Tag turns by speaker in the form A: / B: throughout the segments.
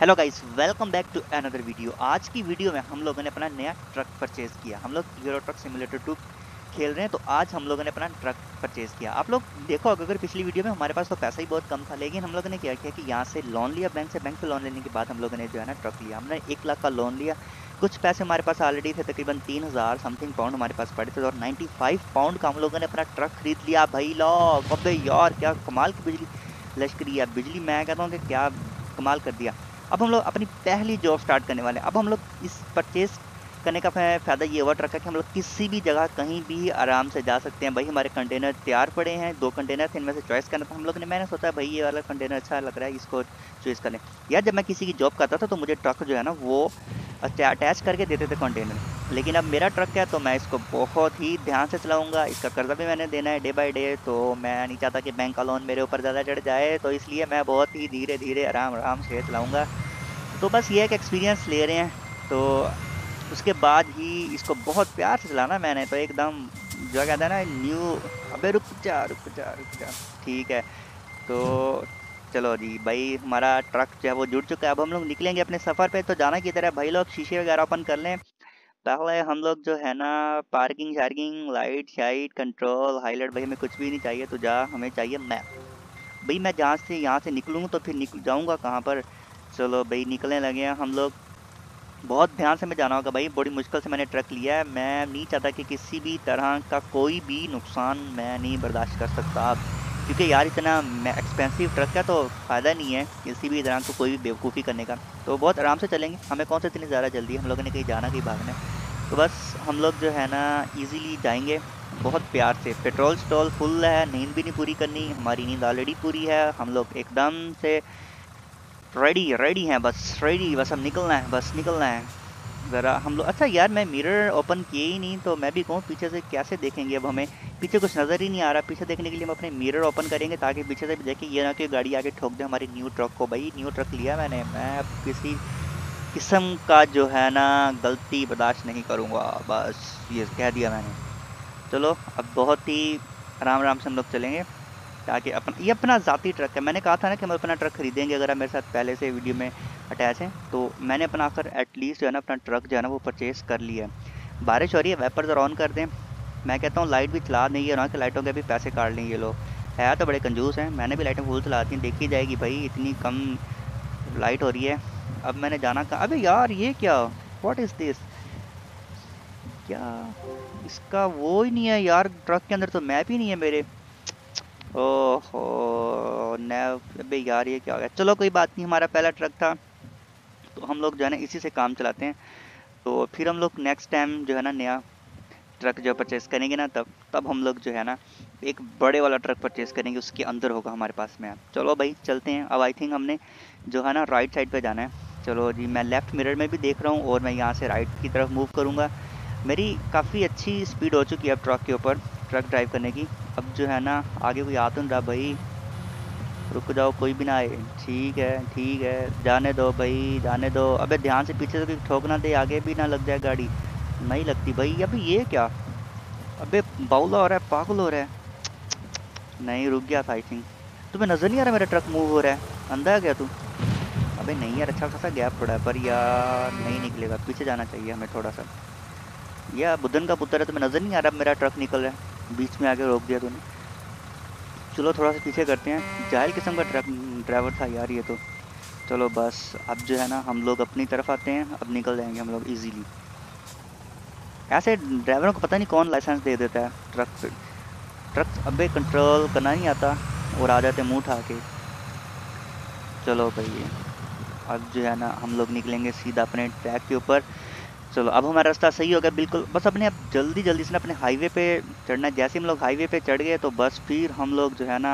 A: Hello guys welcome back to another video आज की video में हम लोगों ने अपना नया ट्रक परचेज किया। हम लोग यूरो ट्रक सिमुलेटर टू खेल रहे हैं तो आज हम लोगों ने अपना ट्रक परचेज किया। आप लोग देखो, अगर पिछली वीडियो में हमारे पास तो पैसा ही बहुत कम था, लेकिन हम लोगों ने क्या किया कि यहाँ से लोन लिया बैंक से। बैंक से लोन लेने के बाद हम लोगों ने जो है ना ट्रक लिया। हमने एक लाख का लोन लिया। कुछ पैसे हमारे पास ऑलरेडी थे, तकरीबन तीन हज़ार समथिंग पाउंड हमारे पास पड़े थे, और नाइन्टी फाइव पाउंड का हम लोगों ने अपना ट्रक खरीद लिया। भाई लो अबे यार, क्या कमाल की बिजली, लश्करी बिजली मैं कहता हूँ कि क्या कमाल कर दिया। अब हम लोग अपनी पहली जॉब स्टार्ट करने वाले हैं। अब हम लोग इस परचेज करने का फ़ायदा ये हुआ ट्रक है कि हम लोग किसी भी जगह कहीं भी आराम से जा सकते हैं। भाई, हमारे कंटेनर तैयार पड़े हैं, दो कंटेनर थे, इनमें से चॉइस करना था। हम लोग ने मैंने सोचा भाई, ये वाला कंटेनर अच्छा लग रहा है, इसको चॉइस करें यार, जब मैं किसी की जॉब करता था तो मुझे ट्रक जो है ना, वो अटैच करके देते थे कंटेनर लेकिन अब मेरा ट्रक है तो मैं इसको बहुत ही ध्यान से चलाऊँगा। इसका कर्जा भी मैंने देना है डे बाय डे तो मैं नहीं चाहता कि बैंक का लोन मेरे ऊपर ज़्यादा चढ़ जाए तो इसलिए मैं बहुत ही धीरे धीरे आराम आराम से चलाऊँगा। तो बस ये एक एक्सपीरियंस ले रहे हैं तो उसके बाद ही इसको बहुत प्यार से चलाना मैंने तो एकदम जो कहते हैं ना न्यू अबे रुक जा रुक जा रुक जा। ठीक है। तो चलो जी, भाई हमारा ट्रक जो है वो जुड़ चुका है। अब हम लोग निकलेंगे अपने सफ़र पे। तो जाना की तरह भाई लोग, शीशे वगैरह ओपन कर लें। पहले हम लोग जो है ना पार्किंग शार्किंग लाइट शाइट कंट्रोल हाईलाइट भाई हमें कुछ भी नहीं चाहिए तो जा, हमें चाहिए मैप भाई मैं जहाँ से, यहाँ से निकलूँ तो फिर निकल जाऊँगा कहाँ पर? चलो भाई, निकलने लगे हैं हम लोग। बहुत ध्यान से मैं जाना होगा भाई, बड़ी मुश्किल से मैंने ट्रक लिया है। मैं नहीं चाहता कि किसी भी तरह का कोई भी नुकसान मैं नहीं बर्दाश्त कर सकता क्योंकि यार इतना एक्सपेंसिव ट्रक का तो फ़ायदा नहीं है किसी भी तरह को कोई भी बेवकूफ़ी करने का। तो बहुत आराम से चलेंगे। हमें कौन सा इतनी ज़्यादा जल्दी? हम लोगों ने कहीं जाना कहीं भागना तो बस हम लोग जो है ना ईजीली जाएँगे। बहुत प्यार से। पेट्रोल स्टॉल फुल है, नींद भी नहीं पूरी करनी, हमारी नींद ऑलरेडी पूरी है। हम लोग एकदम से रेडी रेडी हैं, बस रेडी बस हम निकलना है, बस निकलना है। ज़रा हम लोग अच्छा यार मैं मिरर ओपन किए ही नहीं तो मैं भी कहूँ पीछे से कैसे देखेंगे अब हमें? पीछे कुछ नज़र ही नहीं आ रहा, पीछे देखने के लिए हम अपने मिरर ओपन करेंगे ताकि पीछे से भी देखें, ये ना कि गाड़ी आके ठोक दे हमारी न्यू ट्रक को। भाई न्यू ट्रक लिया मैंने, मैं अब किसी किस्म का जो है ना, गलती बर्दाश्त नहीं करूँगा, बस ये कह दिया मैंने। चलो, अब बहुत ही आराम आराम से हम लोग चलेंगे। ताकि अपना, ये अपना ज़ाती ट्रक है। मैंने कहा था ना कि हम अपना ट्रक खरीदेंगे अगर आप मेरे साथ पहले से वीडियो में अटैच हैं। तो मैंने अपना आकर एटलीस्ट जो है ना अपना ट्रक जो है ना वो परचेज़ कर लिया है। बारिश हो रही है वेपर ऑन कर दें। मैं कहता हूँ लाइट भी चला नहीं है ना कि लाइटों के भी पैसे काट लें ये लोग। है तो बड़े कंजूस हैं। मैंने भी लाइटें फुल चलाती हैं। देखी जाएगी भाई, इतनी कम लाइट हो रही है। अब मैंने जाना कहा, अबे यार, ये क्या? वॉट इज़ दिस क्या? इसका वो ही नहीं है यार ट्रक के अंदर तो मैप ही नहीं है मेरे। ओहो, नैव, अबे यार, ये क्या हो गया? चलो, कोई बात नहीं, हमारा पहला ट्रक था। तो हम लोग जो है ना, इसी से काम चलाते हैं। तो फिर हम लोग नेक्स्ट टाइम जो है ना, नया ट्रक जो परचेस करेंगे ना, तब तब हम लोग जो है ना, एक बड़े वाला ट्रक परचेज़ करेंगे, उसके अंदर होगा हमारे पास में। चलो भाई, चलते हैं। अब आई थिंक हमने जो है ना राइट साइड पे जाना है। चलो जी, मैं लेफ़्ट मिरर में भी देख रहा हूँ, और मैं यहाँ से राइट की तरफ़ मूव करूँगा। मेरी काफ़ी अच्छी स्पीड हो चुकी है अब ट्रक के ऊपर ट्रक ड्राइव करने की। अब जो है ना, आगे कोई आ तो रहा भाई। रुक जाओ, कोई भी ना आए। ठीक है ठीक है। जाने दो भाई, जाने दो। अबे ध्यान से पीछे से ठोक ना दे, आगे भी ना लग जाए गाड़ी। नहीं लगती भाई। अभी ये क्या? अबे बाउला हो रहा है, पागल हो रहा है। नहीं, रुक गया था आई थिंक तुम्हें नज़र नहीं आ रहा मेरा ट्रक मूव हो रहा है? अंधा है क्या तू? अबे नहीं यार अच्छा खासा गैप पड़ा है, पर यार नहीं निकलेगा। पीछे जाना चाहिए हमें थोड़ा सा। या बुद्धन का पुत्र है, तुम्हें नज़र नहीं आ रहा मेरा ट्रक निकल रहा है? बीच में आके रोक दिया तूने। चलो थोड़ा सा पीछे करते हैं। जाहिल किस्म का ड्राइवर था यार ये तो। चलो बस, अब जो है ना, हम लोग अपनी तरफ़ आते हैं। अब निकल जाएँगे हम लोग इजीली ऐसे ड्राइवरों को पता नहीं कौन लाइसेंस दे देता है। ट्रक पे, ट्रक अबे कंट्रोल करना नहीं आता और आ जाते मुँह उठा के। चलो भाई, अब जो है ना, हम लोग निकलेंगे सीधा अपने ट्रैक के ऊपर। चलो, अब हमारा रास्ता सही हो गया बिल्कुल। बस अपने अब जल्दी जल्दी से ना अपने हाईवे पे चढ़ना। है जैसे हम लोग हाईवे पे चढ़ गए तो बस फिर हम लोग जो है ना,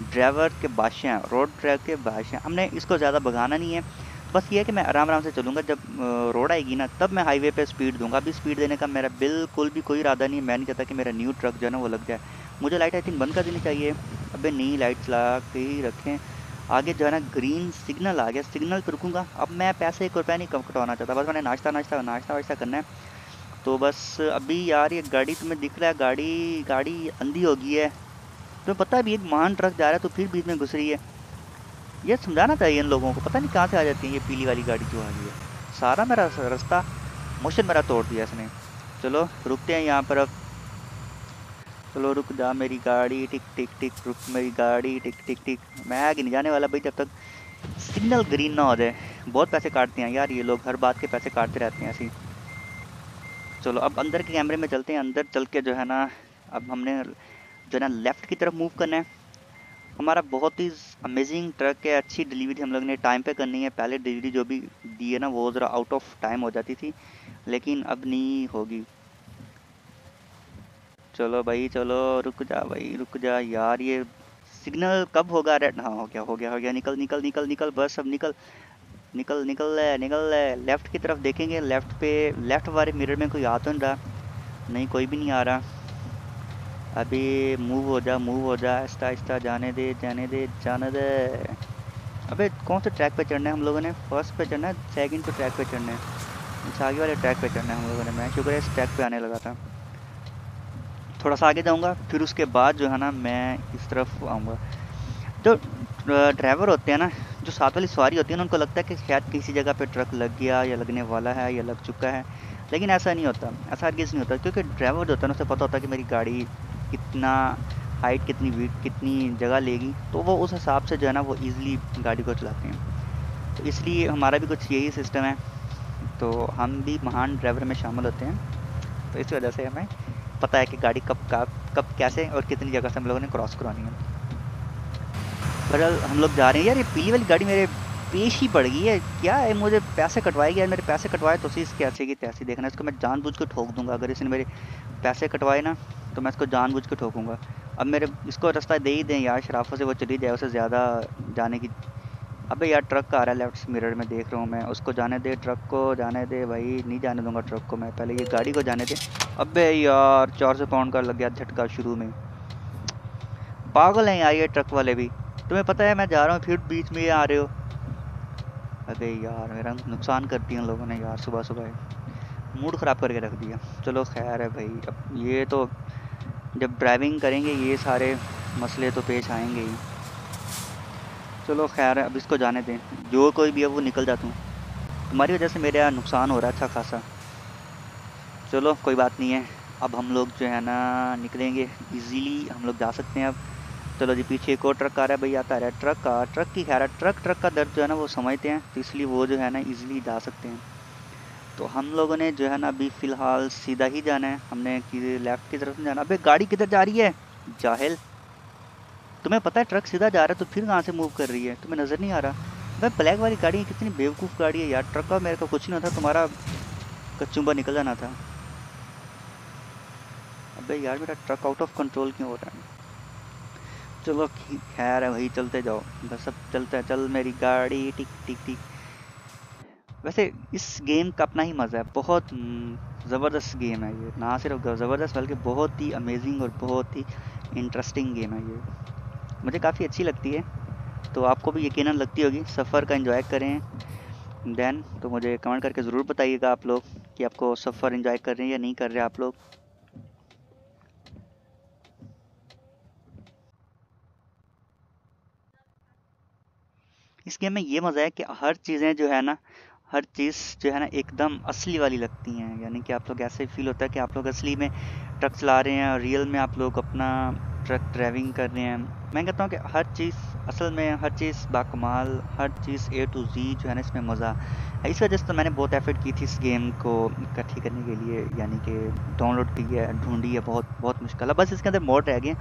A: ड्राइवर के बादशाह, रोड ट्रैक के बादशाह। हमने इसको ज़्यादा भगाना नहीं है। बस ये है कि मैं आराम आराम से चलूँगा। जब रोड आएगी ना, तब मैं हाईवे पे स्पीड दूँगा। अभी स्पीड देने का मेरा बिल्कुल भी कोई इरादा नहीं है। मैं नहीं चाहता कि मेरा न्यू ट्रक जो है ना, वो लग जाए। मुझे लाइट आई थिंक बंद कर देनी चाहिए। अबे नहीं लाइट चला के ही रखें। आगे जो है ना ग्रीन सिग्नल आ गया सिग्नल पर रुकूँगा। अब मैं पैसे एक रुपया नहीं कम कटवाना चाहता, बस मैंने नाश्ता नाश्ता नाश्ता वाश्ता करना है। तो बस अभी यार ये गाड़ी तुम्हें दिख रहा है, गाड़ी गाड़ी अंधी हो गई है। तुम्हें पता है अभी एक महान ट्रक जा रहा है तो फिर बीच में घुस रही है। ये समझाना चाहिए इन लोगों को, पता नहीं कहाँ से आ जाती है ये पीली वाली गाड़ी क्यों आ गई है। सारा मेरा रास्ता मोशन मेरा तोड़ दिया इसने। चलो, रुकते हैं यहाँ पर अब। चलो रुक जा मेरी गाड़ी, टिक टिक टिक, रुक मेरी गाड़ी, टिक टिक टिक। मैं आगे नहीं जाने वाला भाई जब तक सिग्नल ग्रीन ना हो जाए। बहुत पैसे काटते हैं यार ये लोग, हर बात के पैसे काटते रहते हैं ऐसे चलो अब अंदर के कैमरे में चलते हैं, अंदर चल के जो है ना, अब हमने जो है ना लेफ़्ट की तरफ़ मूव करना है। हमारा बहुत ही अमेजिंग ट्रक है, अच्छी डिलीवरी हम लोग ने टाइम पे करनी है। पहले डिलीवरी जो भी दी है ना, वो ज़रा आउट ऑफ़ टाइम हो जाती थी, लेकिन अब नहीं होगी। चलो भाई, चलो, रुक जा भाई, रुक जा यार, ये सिग्नल कब होगा? रेड हाँ हो गया हो गया हो गया, निकल निकल निकल निकल, बस अब निकल निकल निकल ले निकल ले लेफ़्ट की तरफ़ देखेंगे लेफ़्ट पे लेफ़्ट वाले मिरर में कोई आ तो नहीं रहा। नहीं, कोई भी नहीं आ रहा। अभी मूव हो जा मूव हो जा, आहिस्ता आहिस्ता, जाने दे जाने दे जाने दे। अबे, कौन से ट्रैक पे चढ़ना है हम लोगों ने? फ़र्स्ट पे चढ़ना है सेकंड पे ट्रैक पे चढ़ना है। आगे वाले ट्रैक पे चढ़ना है हम लोगों ने, मैं शुक्र है इस ट्रैक पे आने लगा था। थोड़ा सा आगे जाऊँगा, फिर उसके बाद जो है ना मैं इस तरफ़ आऊँगा। जो ड्राइवर होते हैं ना, जो साथ वाली सवारी होती है ना, उनको लगता है कि शायद किसी जगह पे ट्रक लग गया या लगने वाला है या लग चुका है। लेकिन ऐसा नहीं होता, ऐसा हरगिज़ नहीं होता, क्योंकि ड्राइवर जो होता है ना, उसे पता होता है कि मेरी गाड़ी कितना हाइट कितनी वीट कितनी जगह लेगी तो वो उस हिसाब से जो है ना, वो ईज़िली गाड़ी को चलाते हैं। तो इसलिए हमारा भी कुछ यही सिस्टम है। तो हम भी महान ड्राइवर में शामिल होते हैं। तो इस वजह से हमें पता है कि गाड़ी कब कब कब कैसे और कितनी जगह से हम लोगों ने क्रॉस करवानी है। बहरहाल, हम लोग जा रहे हैं। यार, ये पीली वाली गाड़ी मेरे पेश ही पड़ गई है। क्या है? मुझे पैसे कटवाए गया मेरे पैसे कटवाए तो चीज़ कैसे की तैसी देखना इसको मैं जानबूझ के ठोक दूँगा। अगर इसने मेरे पैसे कटवाए ना तो मैं इसको जानबूझ के ठोकूँगा। अब मेरे, इसको रास्ता दे ही दें यार शराफों से वो चली जाए, उसे ज़्यादा जाने की अबे यार ट्रक का आ रहा है लेफ़्ट मिरर में, देख रहा हूँ मैं। उसको जाने दे, ट्रक को जाने दे भाई। नहीं जाने दूँगा ट्रक को मैं, पहले ये गाड़ी को जाने दे। अबे यार, चार सौ पाउंड का लग गया झटका शुरू में। पागल हैं यार ये ट्रक वाले भी। तुम्हें पता है मैं जा रहा हूँ, फिर बीच में ये आ रहे हो। अरे यार, मेरा नुकसान कर दिया लोगों ने यार, सुबह सुबह। मूड ख़राब करके रख दिया। चलो खैर है भाई, अब ये तो जब ड्राइविंग करेंगे, ये सारे मसले तो पेश आएँगे ही। चलो, खैर, अब इसको जाने दें। जो कोई भी है, वो निकल जाता हूँ। तुम्हारी वजह से मेरा नुकसान हो रहा है अच्छा खासा। चलो, कोई बात नहीं है। अब हम लोग जो है ना, निकलेंगे इजीली हम लोग जा सकते हैं अब। चलो जी, पीछे एक और ट्रक आ रहा है, भाई, आता है। ट्रक का ट्रक की खैर ट्रक ट्रक का दर्द जो है ना, वो समझते हैं। तो इसलिए वो जो है ना इजीली जा सकते हैं। तो हम लोगों ने जो है ना, अभी फ़िलहाल सीधा ही जाना है। हमने कि लेफ़्ट की तरफ़ जाना अबे, गाड़ी किधर जा रही है? जाहिल। तुम्हें पता है ट्रक सीधा जा रहा है तो फिर कहाँ से मूव कर रही है? तुम्हें नज़र नहीं आ रहा? भाई ब्लैक वाली गाड़ी है, कितनी बेवकूफ़ गाड़ी है यार। ट्रक का मेरे को कुछ नहीं था तुम्हारा कचुम्बा निकल जाना था। अबे यार, मेरा ट्रक आउट ऑफ़ कंट्रोल क्यों हो रहा है? चलो खैर है, वही चलते जाओ। बस सब चलते चल मेरी गाड़ी टिक टिक टिक वैसे इस गेम का अपना ही मज़ा है, बहुत ज़बरदस्त गेम है ये। ना सिर्फ़ ज़बरदस्त, बल्कि बहुत ही अमेजिंग और बहुत ही इंटरेस्टिंग गेम है ये। मुझे काफ़ी अच्छी लगती है। तो आपको भी यकीन लगती होगी, सफ़र का इन्जॉय करें। देन तो मुझे कमेंट करके ज़रूर बताइएगा आप लोग कि आपको सफ़र इन्जॉय कर रहे हैं या नहीं कर रहे आप लोग। इस गेम में ये मज़ा है कि हर चीज़ें जो है ना, हर चीज़ जो है ना एकदम असली वाली लगती हैं। यानी कि आप लोग ऐसे फील होता है कि आप लोग असली में ट्रक चला रहे हैं और रियल में आप लोग अपना ट्रक ड्राइविंग कर रहे हैं। मैं कहता हूँ कि हर चीज़, असल में हर चीज़ बाकमाल, हर चीज़ ए टू जी जो है ना इसमें मज़ा। इस वजह से तो मैंने बहुत एफर्ट की थी इस गेम को इकट्ठी करने के लिए, यानी कि डाउनलोड की है, ढूंढी है बहुत बहुत मुश्किल। है बस इसके अंदर मोड रह गए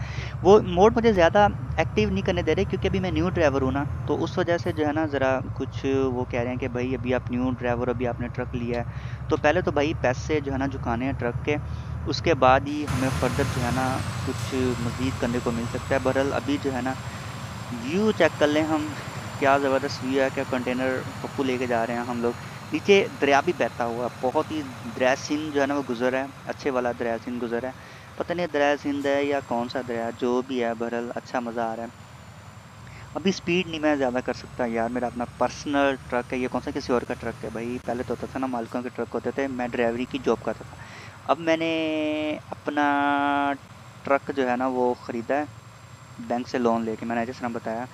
A: वो मोड मुझे ज़्यादा एक्टिव नहीं करने दे रहे क्योंकि अभी मैं न्यू ड्राइवर हूँ ना तो उस वजह से जो है ना ज़रा कुछ वो कह रहे हैं कि भाई अभी आप न्यू ड्राइवर अभी आपने ट्रक लिया है। तो पहले तो भाई पैसे जो है ना झुकाने हैं ट्रक के। उसके बाद ही हमें फर्दर जो है ना, कुछ मज़ीद करने को मिल सकता है। बहरहाल, अभी जो है ना व्यू चेक कर लें हम, क्या ज़बरदस्त व्यू है, क्या कंटेनर पप्पू लेके जा रहे हैं हम लोग। नीचे दरिया भी बहता हुआ, बहुत ही दरिया सिंध जो है ना, वो गुजर है, अच्छे वाला दरिया सिंध गुजर है। पता नहीं दरिया सिंध है या कौन सा दरिया, जो भी है, बहरहाल अच्छा मज़ा आ रहा है। अभी स्पीड नहीं मैं ज़्यादा कर सकता यार, मेरा अपना पर्सनल ट्रक है, ये कौन सा किसी और का ट्रक है भाई? पहले तो होता था ना, मालिकों के ट्रक होते थे, मैं ड्राइवरी की जॉब करता था। अब मैंने अपना ट्रक जो है ना वो ख़रीदा है, बैंक से लोन लेके, मैंने जैसे ना बताया।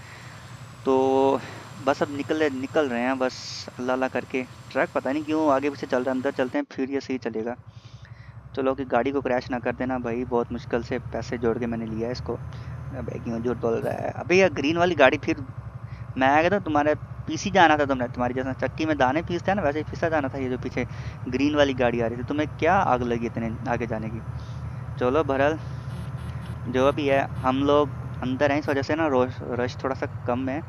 A: तो बस अब निकल निकल रहे हैं बस अल्लाह अल्लाह करके। ट्रक पता नहीं क्यों आगे पीछे चल रहा अंदर चलते हैं, फिर ये सही चलेगा। चलो कि गाड़ी को क्रैश ना कर देना भाई, बहुत मुश्किल से पैसे जोड़ के मैंने लिया है इसको। अबे क्यों झूठ बोल रहा है अबे यार ग्रीन वाली गाड़ी फिर मैं आया था, तुम्हारे पीछे जाना था तुमने, तुम्हारी जैसा चक्की में दाने पीसते हैं ना, वैसे ही पीसा जाना था ये जो पीछे ग्रीन वाली गाड़ी आ रही थी। तुम्हें क्या आग लगी इतने आगे जाने की? चलो भरल जो भी है, हम लोग अंदर हैं, इस वजह से ना रश थोड़ा सा कम है।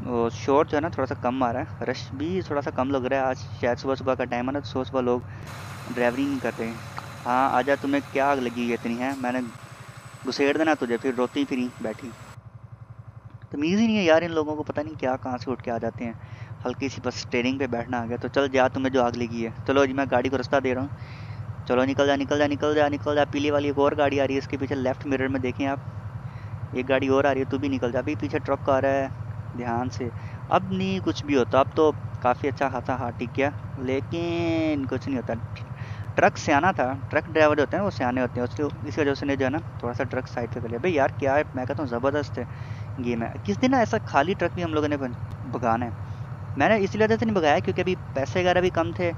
A: वो शोर जो है ना, थोड़ा सा कम आ रहा है। रश भी थोड़ा सा कम लग रहा है। आज शायद सुबह सुबह का टाइम है ना तो सुबह सुबह लोग ड्राइवरिंग नहीं करते हैं। हाँ आजा, तुम्हें क्या आग लगी इतनी, है? मैंने घुसेड़ देना तुझे, फिर रोती फिरी बैठी। तमीज़ ही नहीं है यार इन लोगों को, पता नहीं क्या, कहाँ से उठ के आ जाते हैं। हल्की सी बस स्टेयरिंग पे बैठना आ गया तो चल जा तुम्हें जो आग लगी है। चलो जी, मैं गाड़ी को रास्ता दे रहा हूँ। चलो निकल जा निकल जा निकल जा निकल जा। पीली वाली एक और गाड़ी आ रही है, इसके पीछे लेफ़्ट मिरर में देखें आप। एक गाड़ी और आ रही है, तू भी निकल जा। अभी पीछे ट्रक आ रहा है, ध्यान से। अब नहीं, कुछ भी होता। अब तो काफ़ी अच्छा खासा हाथ टिक गया लेकिन कुछ नहीं होता। ट्रक सियाना था। ट्रक ड्राइवर होते हैं, वो सियाने होते हैं। उसके इस वजह से ने जो है ना, थोड़ा सा ट्रक साइड पे कर लिया। भाई यार, क्या है? मैं कहता हूँ, ज़बरदस्त है। गेम है। किस दिन ना ऐसा खाली ट्रक भी हम लोगों ने भगाना है। मैंने इसी वजह से नहीं भगाया क्योंकि अभी पैसे वगैरह भी कम थे।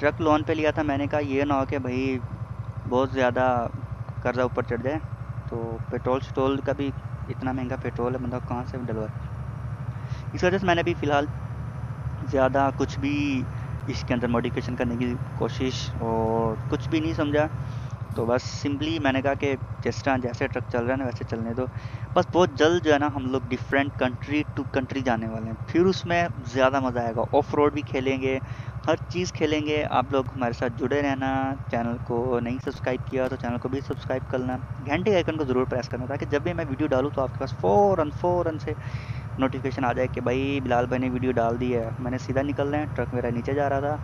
A: ट्रक लोन पे लिया था मैंने कहा, ये ना हो कि भाई बहुत ज़्यादा कर्जा ऊपर चढ़ जाए तो पेट्रोल स्टोल का भी इतना महँगा पेट्रोल है मतलब कहाँ से डलवा इस वजह से मैंने अभी फ़िलहाल ज़्यादा कुछ भी इसके अंदर मॉडिफिकेशन करने की कोशिश और कुछ भी नहीं समझा। तो बस सिंपली मैंने कहा कि जिस तरह जैसे ट्रक चल रहा है ना वैसे चलने दो। बस बहुत जल्द जो है ना, हम लोग डिफरेंट कंट्री टू कंट्री जाने वाले हैं। फिर उसमें ज़्यादा मज़ा आएगा। ऑफ़ रोड भी खेलेंगे, हर चीज़ खेलेंगे। आप लोग हमारे साथ जुड़े रहना चैनल को नहीं सब्सक्राइब किया तो चैनल को भी सब्सक्राइब करना घंटे आइकन को ज़रूर प्रेस करना ताकि जब भी मैं वीडियो डालूँ तो आपके पास फ़ौरन फ़ौरन से नोटिफिकेशन आ जाए कि भाई बिलाल भाई ने वीडियो डाल दी है। मैंने सीधा निकलना है, ट्रक मेरा नीचे जा रहा था।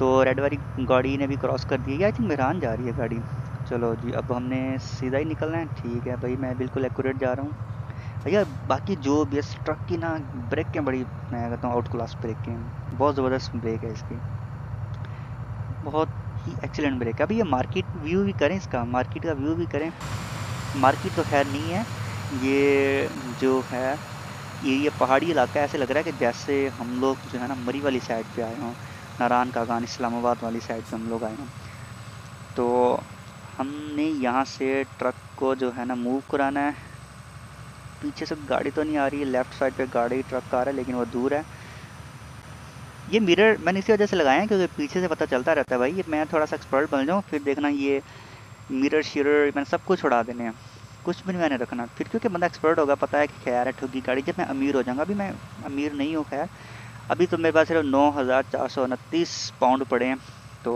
A: तो रेड वाली गाड़ी ने भी क्रॉस कर दी है। आई थिंक मेहरान जा रही है गाड़ी। चलो जी, अब हमने सीधा ही निकलना है। ठीक है भाई, मैं बिल्कुल एक्यूरेट जा रहा हूँ। भैया, बाकी जो भी है ट्रक की ना ब्रेक ब्रेकें बड़ी, मैं कहता हूँ आउट क्लास ब्रेक ब्रेकें बहुत ज़बरदस्त ब्रेक है इसकी। बहुत ही एक्सीलेंट ब्रेक है। अभी ये मार्केट व्यू भी करें इसका। मार्केट का व्यू भी करें। मार्केट तो खैर नहीं है। ये जो है, ये ये पहाड़ी इलाका ऐसे लग रहा है कि जैसे हम लोग जो है ना, मरी वाली साइड पे आए हों। नारायण कागान इस्लामाबाद वाली साइड से हम लोग आए हैं। तो हमने यहाँ से ट्रक को जो है ना मूव कराना है। पीछे से गाड़ी तो नहीं आ रही है लेफ़्ट साइड पे गाड़ी ट्रक का आ रहा है, लेकिन वो दूर है। ये मिरर मैंने इसी वजह से लगाया है क्योंकि पीछे से पता चलता रहता है भाई। मैं थोड़ा सा एक्सपर्ट बन जाऊँ, फिर देखना ये मिरर शिरर मैंने सब कुछ उड़ा देने हैं। कुछ भी नहीं मैंने रखना। फिर क्योंकि बंदा एक्सपर्ट होगा, पता है कि खैर है ठुगी गाड़ी, जब मैं अमीर हो जाऊँगा, अभी मैं अमीर नहीं हूँ, खैर। अभी तो मेरे पास सिर्फ़ नौ हज़ार चार सौ उनतीस पाउंड पड़े हैं। तो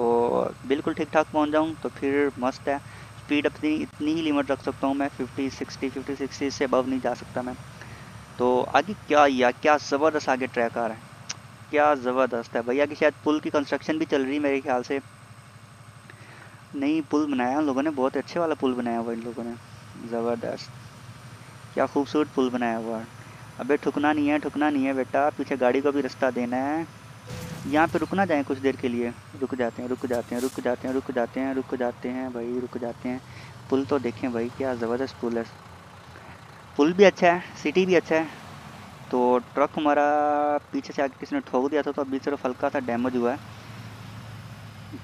A: बिल्कुल ठीक ठाक पहुँच जाऊँ तो फिर मस्त है। स्पीड अपनी इतनी ही लिमिट रख सकता हूँ मैं फिफ्टी सिक्सटी फिफ्टी सिक्सटी से अबव नहीं जा सकता मैं। तो आगे क्या, या क्या ज़बरदस्त आगे ट्रैक आ रहा है। क्या ज़बरदस्त है भैया, कि शायद पुल की कंस्ट्रक्शन भी चल रही है मेरे ख्याल से। नई पुल बनाया उन लोगों ने, बहुत अच्छे वाला पुल बनाया हुआ इन लोगों ने। ज़बरदस्त। क्या खूबसूरत पुल बनाया हुआ है। अबे ठुकना नहीं है, ठुकना नहीं है बेटा, पीछे गाड़ी को भी रास्ता देना है। यहाँ पे रुकना जाए कुछ देर के लिए। रुक जाते हैं, रुक जाते हैं, रुक जाते हैं, रुक जाते हैं, रुक जाते हैं, भाई, रुक जाते हैं। पुल तो देखें भाई, क्या ज़बरदस्त पुल है। पुल भी अच्छा है, सिटी भी अच्छा है। तो ट्रक हमारा पीछे से आके किसी ने ठोक दिया था तो अभी सिर्फ़ हल्का सा डैमेज हुआ है।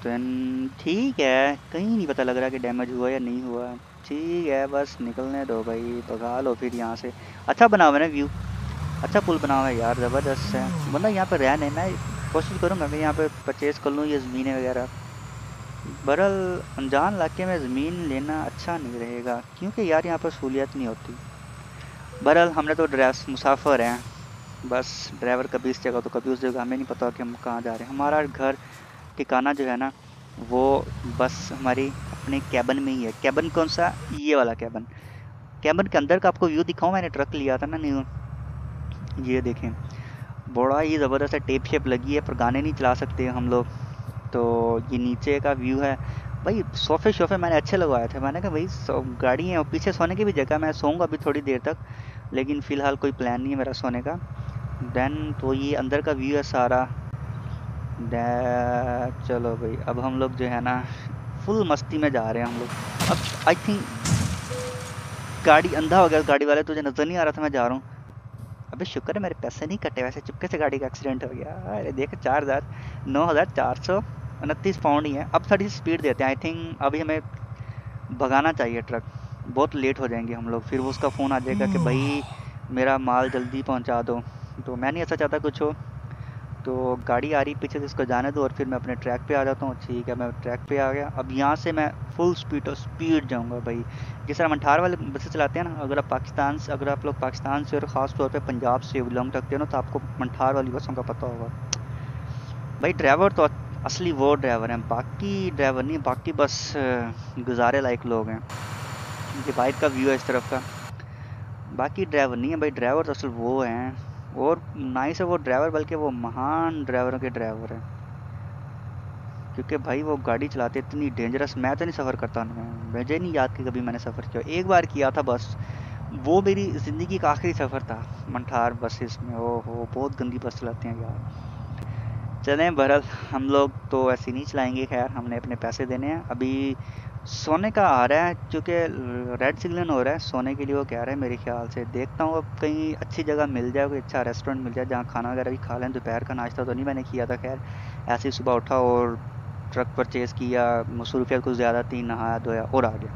A: देन ठीक है, कहीं नहीं पता लग रहा कि डैमेज हुआ या नहीं हुआ। ठीक है, बस निकलने दो भाई, भगा लो फिर यहाँ से। अच्छा बना हुआ है व्यू अच्छा पुल बना हुआ है यार, ज़बरदस्त है। बंदा यहाँ पर रहने, मैं कोशिश करूँगा कि यहाँ पर परचेज़ कर लूँ ये ज़मीनें वगैरह। बरल अनजान इलाके में ज़मीन लेना अच्छा नहीं रहेगा, क्योंकि यार यहाँ पर सहूलियत नहीं होती। बरल हमने तो ड्राइव मुसाफर हैं। बस ड्राइवर कभी इस जगह तो कभी उस जगह, हमें नहीं पता कि हम कहाँ जा रहे हैं। हमारा घर, ठिकाना जो है ना, वो बस हमारी अपने कैबन में ही है। कैबन कौन सा? ये वाला कैबन कैबन के अंदर का आपको व्यू दिखाऊँ? मैंने ट्रक लिया था ना न्यू ये देखें। बड़ा ही ज़बरदस्त है टेप शेप लगी है, पर गाने नहीं चला सकते हम लोग। तो ये नीचे का व्यू है। भाई, सोफे शोफे मैंने अच्छे लगवाए थे। मैंने कहा, भाई गाड़ी है और पीछे सोने की भी जगह मैं सोऊँगा अभी थोड़ी देर तक, लेकिन फ़िलहाल कोई प्लान नहीं है मेरा सोने का। देन तो ये अंदर का व्यू है सारा। चलो भाई, अब हम लोग जो है ना फुल मस्ती में जा रहे हैं हम लोग। अब आई थिंक गाड़ी अंधा हो गया गाड़ी वाले तुझे नज़र नहीं आ रहा था मैं जा रहा हूँ। अबे शुक्र है मेरे पैसे नहीं कटे वैसे चुपके से गाड़ी का एक्सीडेंट हो गया। अरे देख चार हज़ार नौ हज़ार चार सौ उनतीस पाउंड ही है। अब थोड़ी सी स्पीड देते हैं आई थिंक अभी हमें भगाना चाहिए ट्रक बहुत लेट हो जाएँगे हम लोग। फिर वो उसका फ़ोन आ जाएगा कि भाई मेरा माल जल्दी पहुँचा दो। तो मैं नहीं ऐसा चाहता कुछ हो। तो गाड़ी आ रही पीछे से, इसको जाने दो और फिर मैं अपने ट्रैक पे आ जाता हूँ। ठीक है, मैं ट्रैक पे आ गया। अब यहाँ से मैं फुल स्पीड और स्पीड जाऊँगा भाई। जिस तरह मंठार वाले बसें चलाते हैं ना, अगर आप पाकिस्तान से, अगर आप लोग पाकिस्तान से और ख़ास तौर पर पंजाब से बिलोंग रखते हो ना तो आपको मंठार वाली बसों का पता होगा। भाई ड्राइवर तो असली वो ड्राइवर हैं। बाकी ड्राइवर नहीं, बाकी बस गुजारे लायक लोग हैं। बाइक का व्यू है इस तरफ़ का। बाकी ड्राइवर नहीं है भाई ड्राइवर तो असल वो हैं। और ना ही वो ड्राइवर, बल्कि वो महान ड्राइवरों के ड्राइवर हैं। क्योंकि भाई, वो गाड़ी चलाते इतनी डेंजरस मैं तो नहीं सफ़र करता मैं मुझे नहीं याद कि कभी मैंने सफ़र किया। एक बार किया था बस। वो मेरी ज़िंदगी का आखिरी सफ़र था, मंठार बसेस में। ओ हो बहुत गंदी बस चलाते हैं यार। चलें बहरल हम लोग तो ऐसे नहीं चलाएँगे, खैर, हमने अपने पैसे देने हैं। अभी सोने का आ रहा है क्योंकि रेड सिग्नल हो रहा है, सोने के लिए वो कह रहा है मेरे ख्याल से। देखता हूँ, अब कहीं अच्छी जगह मिल जाए, कोई अच्छा रेस्टोरेंट मिल जाए, जहाँ खाना वगैरह भी खा लें। दोपहर का नाश्ता तो नहीं मैंने किया था, खैर, ऐसे ही सुबह उठा और ट्रक परचेज़ किया मसरूफियत कुछ ज़्यादा थी नहाया, धोया और आ गया।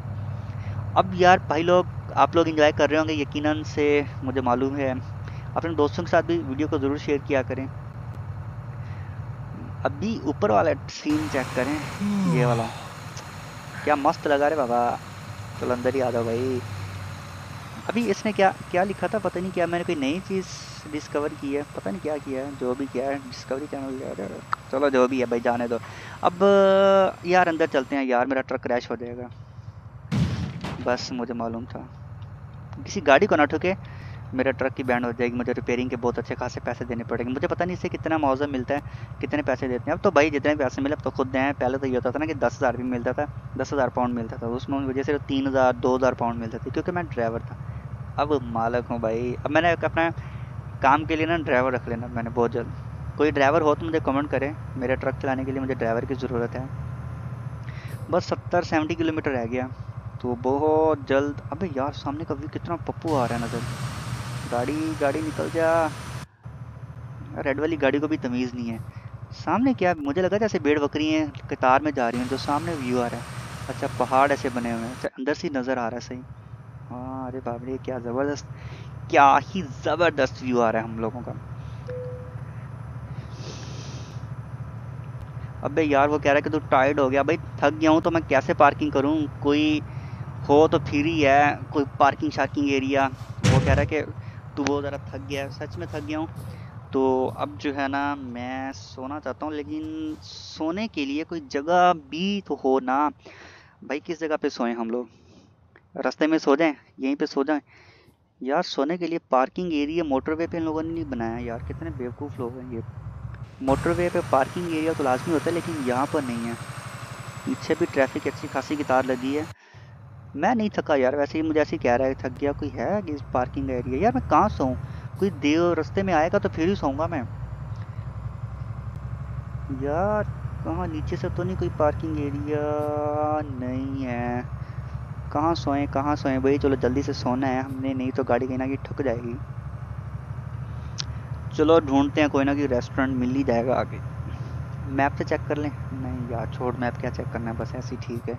A: अब यार, भाई लोग, आप लोग इंजॉय कर रहे होंगे, यकीनन से मुझे मालूम है। अपने दोस्तों के साथ भी वीडियो को ज़रूर शेयर किया करें। अभी ऊपर वाला सीन चेक करें, ये वाला। क्या मस्त लगा रहे बाबा। चलो अंदर ही आ जाओ भाई। अभी इसने क्या क्या लिखा था? पता नहीं क्या, मैंने कोई नई चीज़ डिस्कवर की है। पता नहीं क्या किया है, जो भी किया है डिस्कवरी चैनल चलो जो भी है भाई, जाने दो। अब, यार अंदर चलते हैं यार, मेरा ट्रक क्रैश हो जाएगा। बस मुझे मालूम था। किसी गाड़ी को ना ठुके। मेरा ट्रक की बैंड हो जाएगी, मुझे रिपेयरिंग के बहुत अच्छे खासे पैसे देने पड़ेंगे। मुझे पता नहीं इससे कितना मुआवजा मिलता है, कितने पैसे देते हैं। अब तो भाई जितने पैसे मिले, अब तो खुद दें। पहले तो ये होता था ना कि दस हज़ार भी मिलता था, दस हज़ार पाउंड मिलता था। उसमें वजह से तीन हज़ार, दो हज़ार पाउंड मिलते थे, क्योंकि मैं ड्राइवर था। अब मालक हूँ भाई। अब मैंने अपना काम के लिए ना ड्राइवर रख लेना मैंने बहुत जल्द। कोई ड्राइवर हो तो मुझे कमेंट करें। मेरे ट्रक चलाने के लिए मुझे ड्राइवर की ज़रूरत है। बस सत्तर सेवेंटी किलोमीटर रह गया। तो बहुत जल्द। अबे यार, सामने का व्यू कितना पप्पू आ रहा है नज़र। गाड़ी गाड़ी निकल जा। रेड वाली गाड़ी को भी तमीज़ नहीं है। सामने क्या, मुझे लगा जैसे भेड़ बकरी हैं कतार में जा रही हैं, जो सामने व्यू आ रहा है। अच्छा पहाड़ ऐसे बने हुए हैं अच्छा अंदर से नज़र आ रहा है, सही। हाँ अरे बाबरे क्या ज़बरदस्त, क्या ही ज़बरदस्त व्यू आ रहा है हम लोगों का। अबे यार, वो कह रहा है कि तू टायर्ड हो गया। भाई, थक गया हूँ तो मैं कैसे पार्किंग करूँ? कोई हो तो फिर ही है, कोई पार्किंग शार्किंग एरिया वो कह रहा है कि तो वो ज़रा थक गया सच में थक गया हूँ। तो अब जो है ना, मैं सोना चाहता हूँ, लेकिन सोने के लिए कोई जगह भी तो हो ना। भाई, किस जगह पे सोएँ हम लोग? रास्ते में सो जाएँ, यहीं पे सो जाएँ। यार, सोने के लिए पार्किंग एरिया, मोटरवे पे इन लोगों ने नहीं बनाया। यार, कितने बेवकूफ़ लोग हैं ये। मोटरवे पे पार्किंग एरिया तो लाजमी होता है, लेकिन यहाँ पर नहीं है। पीछे भी ट्रैफ़िक अच्छी खासी की तार लगी है। मैं नहीं थका यार, वैसे ही मुझे ऐसे ही कह रहा है, थक गया कोई है कि पार्किंग एरिया यार मैं कहाँ सोऊं? कोई देव रास्ते में आएगा तो फिर ही सोऊँगा मैं। यार, कहाँ? नीचे से तो नहीं कोई पार्किंग एरिया नहीं है। कहाँ सोएँ कहाँ सोएँ? भाई चलो जल्दी से सोना है, हमने नहीं तो गाड़ी कहीं ना कहीं ठुक जाएगी। चलो ढूंढते हैं, कोई ना कोई रेस्टोरेंट मिल ही जाएगा आगे। मैप से चेक कर लें। नहीं यार, छोड़ मैप क्या चेक करना है? बस ऐसे ही ठीक है।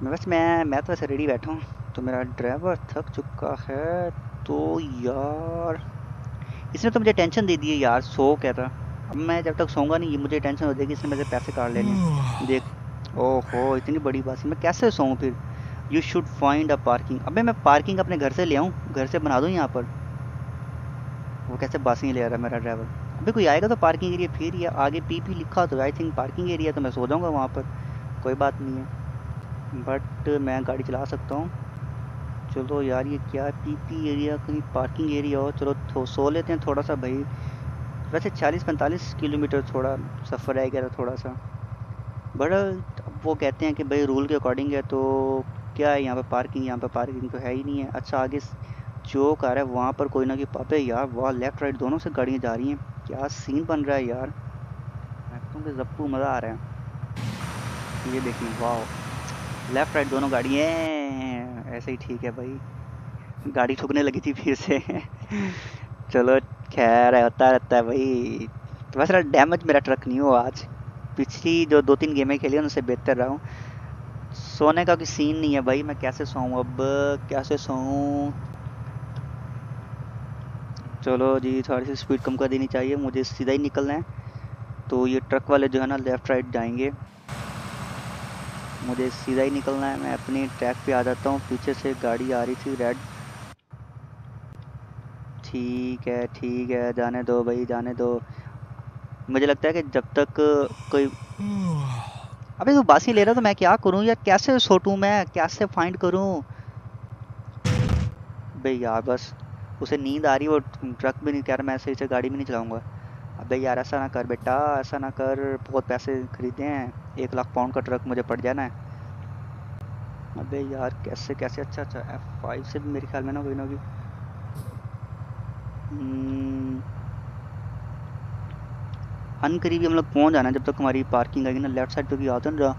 A: मैं बस मैं मैं तो वैसे रेडी बैठा हूँ। तो मेरा ड्राइवर थक चुका है। तो यार इसने तो मुझे टेंशन दे दी है यार सो क्या था अब मैं जब तक सोऊँगा नहीं मुझे टेंशन हो जाएगी इसने मेरे पैसे काट लेने देख ओहो इतनी बड़ी बात है। मैं कैसे सोऊं फिर? You should find a parking अबे मैं पार्किंग अपने घर से ले आऊँ? घर से बना दूँ यहाँ पर? वो कैसे बासी ले रहा है मेरा ड्राइवर अभी कोई आएगा तो पार्किंग एरिया फिर या आगे पी पी लिखा तो आई थिंक पार्किंग एरिया तो मैं सो जाऊँगा वहाँ पर। कोई बात नहीं है। बट मैं गाड़ी चला सकता हूँ। चलो यार, ये क्या पीपी एरिया, कहीं पार्किंग एरिया हो? चलो तो सो लेते हैं थोड़ा सा भाई। वैसे 40-45 किलोमीटर थोड़ा सफ़र रह गया थोड़ा सा बट वो कहते हैं कि भाई रूल के अकॉर्डिंग है तो क्या है यहाँ पर पार्किंग? यहाँ पर पार्किंग तो है ही नहीं है। अच्छा आगे जो कार है, वहाँ पर कोई ना कोई पापे यार। वहाँ लेफ़्ट, राइट दोनों से गाड़ियाँ जा रही हैं। क्या सीन बन रहा है यार? मैं जप्पू मज़ा आ रहा है। ये देखिए वाह लेफ़्ट राइट दोनों गाड़ी हैं। ऐसे ही ठीक है भाई। गाड़ी ठुकने लगी थी फिर से। चलो, खैर है होता रहता है भाई। तो वैसे डैमेज मेरा ट्रक नहीं हुआ आज। पिछली जो दो तीन गेमें खेली उनसे बेहतर रहा हूँ। सोने का कोई सीन नहीं है भाई। मैं कैसे सोऊं अब? कैसे सोऊं? चलो जी, थोड़ी सी स्पीड कम कर देनी चाहिए। मुझे सीधा ही निकलना है। तो ये ट्रक वाले जो है ना लेफ़्ट राइट जाएँगे। मुझे सीधा ही निकलना है। मैं अपनी ट्रैक पे आ जाता हूँ। पीछे से गाड़ी आ रही थी रेड ठीक है ठीक है। जाने दो भाई जाने दो। मुझे लगता है कि जब तक कोई अबे तू बासी ले रहा तो मैं क्या करूँ? यार कैसे सोटूं मैं? कैसे फाइंड करूँ? भाई यार बस उसे नींद आ रही वो ट्रक भी नहीं कह रहा मैं सही से गाड़ी भी नहीं चलाऊँगा। अबे यार ऐसा ना कर बेटा ऐसा ना कर। बहुत पैसे खरीदे हैं। एक लाख पाउंड का ट्रक मुझे पड़ जाना है। अबे यार, कैसे कैसे अच्छा अच्छा एफ़ फाइव से भी मेरे ख्याल में ना कोई ना कोई हम्म। करीबी हम लोग पहुँच जाना जब तक हमारी पार्किंग आएगी ना। लेफ़्ट साइड पे भी आता ना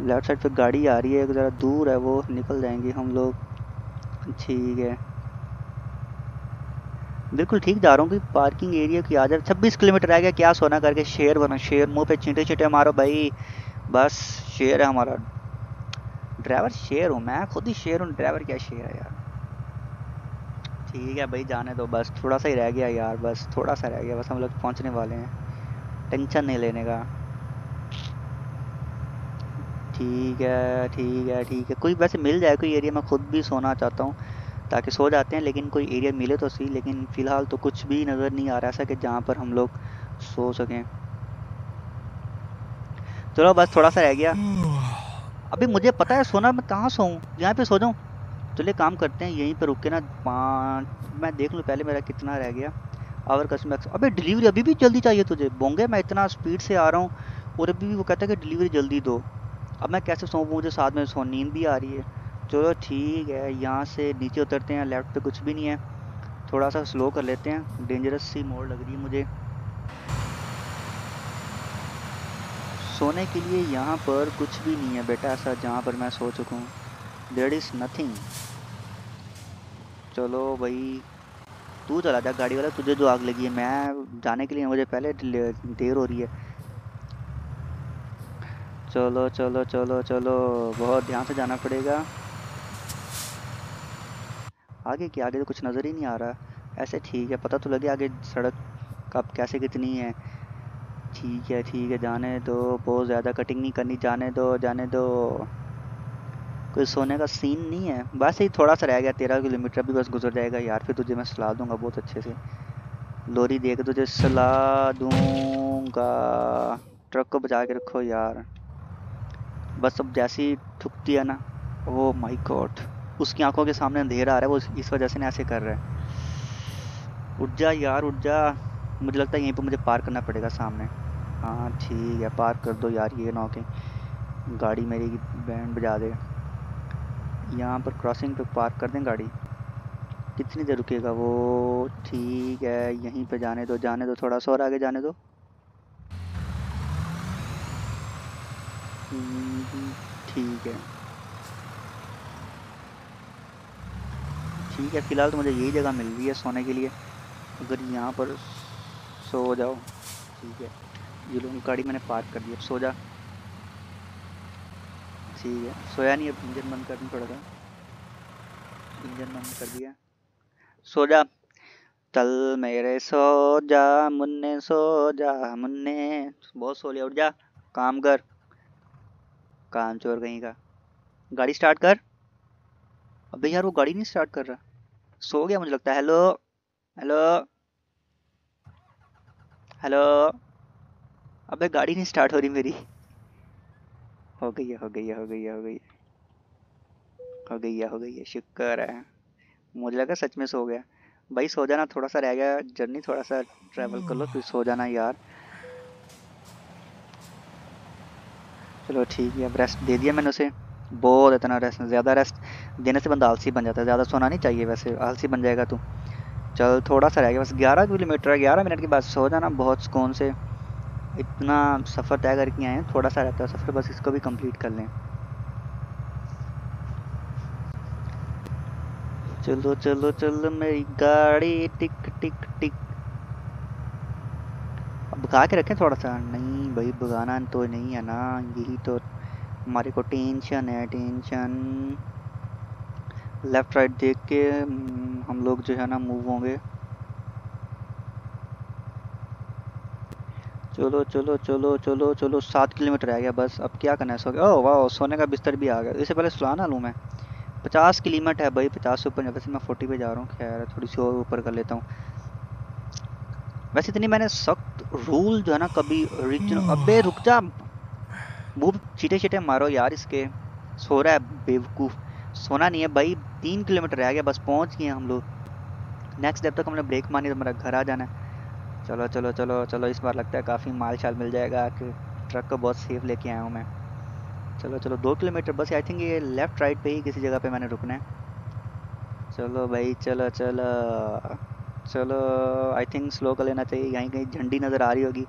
A: लेफ़्ट साइड पे गाड़ी आ रही है ज़रा दूर है, वो निकल जाएँगे हम लोग। ठीक है। बिल्कुल ठीक जा रहा हूँ कि पार्किंग एरिया की आ जाए छब्बीस किलोमीटर रह गया, क्या सोना करके? शेर बना, शेर मुँह पे चींटे चींटे मारो भाई। बस शेर है हमारा। ड्राइवर शेर हूँ, मैं खुद ही शेर हूँ, ड्राइवर क्या शेर है यार? ठीक है भाई, जाने दो, बस थोड़ा सा ही रह गया यार, बस थोड़ा सा रह गया, बस हम लोग पहुँचने वाले हैं। टेंशन नहीं लेने का। ठीक है ठीक है ठीक है। कोई वैसे मिल जाए कोई एरिया मैं खुद भी सोना चाहता हूँ, ताकि सो जाते हैं, लेकिन कोई एरिया मिले तो सही, लेकिन फ़िलहाल तो कुछ भी नज़र नहीं आ रहा, ऐसा कि जहाँ पर हम लोग सो सकें। चलो बस थोड़ा सा रह गया। अभी मुझे पता है सोना मैं कहाँ सोऊँ? यहाँ पे सो जाऊँ। चलिए काम करते हैं यहीं पर रुक के ना पाँच मैं देख लूँ पहले मेरा कितना रह गया। आवर कस्टमर अबे डिलीवरी अभी भी जल्दी चाहिए तुझे? बोंगे मैं इतना स्पीड से आ रहा हूँ और अभी भी वो कहता है कि डिलीवरी जल्दी दो। अब मैं कैसे सोऊँ? मुझे साथ में सो नींद भी आ रही है। चलो ठीक है यहाँ से नीचे उतरते हैं लेफ़्ट पे कुछ भी नहीं है। थोड़ा सा स्लो कर लेते हैं डेंजरस सी मोड़ लग रही है मुझे। सोने के लिए यहाँ पर कुछ भी नहीं है, बेटा, ऐसा जहाँ पर मैं सो चुका हूँ। देर इज़ नथिंग चलो भाई, तू चला जा गाड़ी वाला, तुझे जो आग लगी है। मैं जाने के लिए, मुझे पहले देर हो रही है। चलो चलो चलो चलो, बहुत ध्यान से जाना पड़ेगा। आगे क्या, आगे तो कुछ नज़र ही नहीं आ रहा। ऐसे ठीक है, पता तो लगे आगे सड़क कब, कैसे कितनी है। ठीक है ठीक है, जाने दो, बहुत ज़्यादा कटिंग नहीं करनी, जाने दो जाने दो। कोई सोने का सीन नहीं है। बस ही थोड़ा सा रह गया, तेरह किलोमीटर भी बस गुजर जाएगा। यार फिर तुझे मैं सलाह दूँगा बहुत अच्छे से। लोरी दे के तुझे सलाह दूँगा। ट्रक को बचा के रखो यार। बस अब जैसी ठुकती है ना। वो माई गॉड उसकी आँखों के सामने अंधेरा आ रहा है, वो इस वजह से ना ऐसे कर रहा है। उठ जा यार, उठ जा। मुझे लगता है यहीं पर मुझे पार करना पड़ेगा सामने। हाँ ठीक है पार्क कर दो यार ये ना कि गाड़ी मेरी बैंड बजा दे। यहाँ पर क्रॉसिंग पे पार्क कर दें गाड़ी? कितनी देर रुकेगा वो? ठीक है यहीं पे जाने दो जाने दो थोड़ा सा और आगे जाने दो। हम्म, ठीक है। ठीक है फ़िलहाल तो मुझे यही जगह मिल रही है सोने के लिए। अगर यहाँ पर सो जाओ ठीक है। ये लोग गाड़ी मैंने पार्क कर दी, अब सो जा। ठीक है, सोया नहीं, अब इंजन बंद करना पड़ेगा इंजन बंद कर दिया। सो जा। चल मेरे सो जा, मुन्ने सो जा, मुन्ने। बहुत सो लिया उठ जा, काम कर। काम चोर कहीं का। गाड़ी स्टार्ट कर। अबे यार, वो गाड़ी नहीं स्टार्ट कर रहा। सो गया मुझे लगता है। हेलो हेलो हेलो अबे गाड़ी नहीं स्टार्ट हो रही मेरी। हो गई है, हो गई है, हो गई है, हो गई है। गई है, हो गई है, शुक्र है। मुझे लगा सच में सो गया। भाई, सो जाना थोड़ा सा रह गया। जर्नी थोड़ा सा ट्रैवल कर लो फिर सो जाना यार। चलो ठीक है, अब रेस्ट दे दिया मैंने उसे। बहुत इतना रेस्ट ज़्यादा रेस्ट देने से बंदा आलसी बन जाता है। ज़्यादा सोना नहीं चाहिए वैसे, आलसी बन जाएगा तू। चल, थोड़ा सा रह गया, बस ग्यारह किलोमीटर, ग्यारह मिनट के बाद सो जाना बहुत सुकून से। इतना सफ़र तय करके आए हैं थोड़ा सा रहता है सफ़र बस इसको भी कंप्लीट कर लें। चलो चलो चलो मेरी गाड़ी टिक टिक टिक। अब भगा के रखें थोड़ा सा। नहीं भाई भगाना तो नहीं है ना। यही तो हमारे को टेंशन है टेंशन लेफ़्ट राइट देख के हम्म, हम लोग जो है ना मूव होंगे। चलो चलो चलो चलो चलो, सात किलोमीटर रह गया बस। अब क्या करना है? सो ओह, वाह, सोने का बिस्तर भी आ गया। इससे पहले सुला ना लूँ मैं? पचास किलोमीटर है भाई, पचास से ऊपर वैसे मैं फोर्टी पे जा रहा हूँ। खैर, थोड़ी सी और ऊपर कर लेता हूँ। वैसे इतनी मैंने सख्त रूल जो है ना, कभी ओरिजिनल अबे, रुक जा। मुँह चीटे चीटे मारो यार इसके। सो रहा है बेवकूफ़। सोना नहीं है भाई, तीन किलोमीटर रह गया, बस पहुँच गए हम लोग। नेक्स्ट जब तक हमने ब्रेक मारनी तो मेरा घर आ जाना है। चलो चलो चलो चलो, इस बार लगता है काफ़ी माल शाल मिल जाएगा कि ट्रक को बहुत सेफ़ लेके आया हूँ मैं। चलो चलो, दो किलोमीटर, बस आई थिंक ये लेफ़्ट राइट पे ही किसी जगह पे मैंने रुकना है। चलो भाई, चलो चलो चलो आई थिंक स्लो कर लेना चाहिए, यहीं कहीं झंडी नज़र आ रही होगी।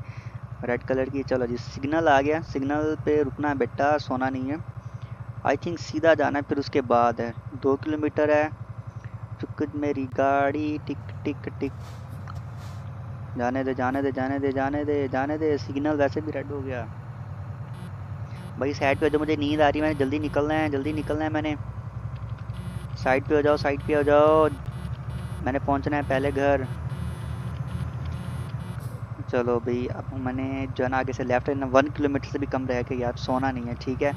A: रेड कलर की, चलो जी सिग्नल आ गया। सिग्नल पे रुकना है बेटा, सोना नहीं है। आई थिंक सीधा जाना है, फिर उसके बाद है। दो किलोमीटर है। चुक मेरी गाड़ी, टिक टिक टिक। जाने दे जाने दे जाने दे जाने दे जाने दे। सिग्नल वैसे भी रेड हो गया। भाई साइड पे जो मुझे नींद आ रही है, मैंने जल्दी निकलना है, जल्दी निकलना है मैंने। साइड पे हो जाओ साइड पे हो जाओ। मैंने पहुँचना है पहले घर। चलो भाई, अब मैंने जो है ना, आगे से लेफ़्ट है वन किलोमीटर से भी कम रह के यार, सोना नहीं है, ठीक है?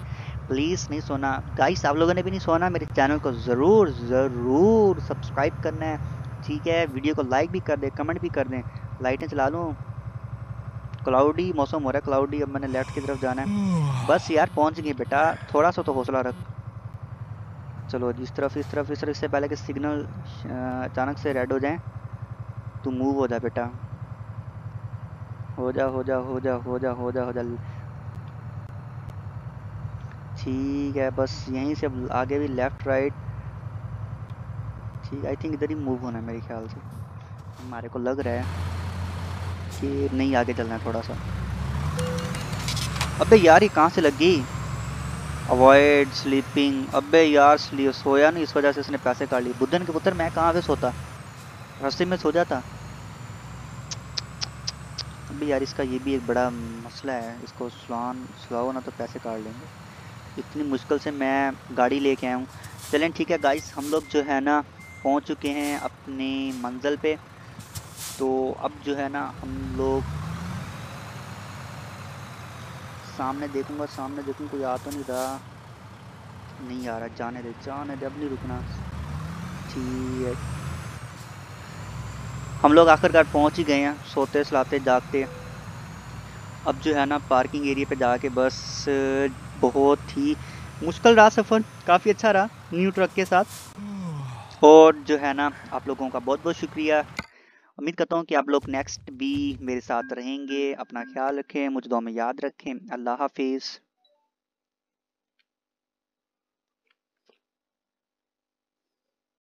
A: प्लीज़ नहीं सोना। गाइस आप लोगों ने भी नहीं सोना, मेरे चैनल को ज़रूर ज़रूर सब्सक्राइब करना है, ठीक है? वीडियो को लाइक भी कर दें कमेंट भी कर दें। लाइटें चला लूँ। क्लाउडी मौसम हो रहा है क्लाउडी अब मैंने लेफ़्ट की तरफ़ जाना है। बस यार, पहुँच गई बेटा। थोड़ा सा तो हौसला रख। चलो, इस तरफ़ इस तरफ़ इस तरफ़ इससे पहले कि सिग्नल अचानक से रेड हो जाए, तू मूव हो जा बेटा। हो जा हो जा हो जा हो जा हो जा हो जा। ठीक है, बस यहीं से अब आगे भी लेफ़्ट राइट ठीक आई थिंक इधर ही मूव होना है मेरे ख्याल से। हमारे को लग रहा है। कि नहीं आगे चलना है थोड़ा सा। अबे यार ये कहाँ से लग? गई अवॉइड स्लीपिंग अबे यार स्ली सोया नहीं, इस वजह से इसने पैसे काट लिए। बुद्धन के पुत्र, मैं कहाँ पे सोता? रास्ते में सो जाता? अभी यार, इसका ये भी एक बड़ा मसला है। इसको स्लॉन स्लो ना तो पैसे काट लेंगे। इतनी मुश्किल से मैं गाड़ी लेके आया हूँ। चलें, ठीक है गाइस हम लोग जो है ना, पहुँच चुके हैं अपनी मंजिल पे। तो अब जो है ना, हम लोग सामने देखूँगा, सामने देखूँ, कोई आ तो नहीं रहा। नहीं आ रहा, जाने दे जाने दे, अब नहीं रुकना। ठीक है। हम लोग आखिरकार पहुँच ही गए हैं, सोते, सलाते, जागते। अब जो है ना, पार्किंग एरिया पे जाके बस बहुत ही मुश्किल रहा सफ़र, काफ़ी अच्छा रहा, न्यू ट्रक के साथ। और जो है ना, आप लोगों का बहुत बहुत शुक्रिया। उम्मीद करता हूँ कि आप लोग नेक्स्ट भी मेरे साथ रहेंगे। अपना ख्याल रखें, मुझे दो में याद रखें। अल्लाह हाफिज़।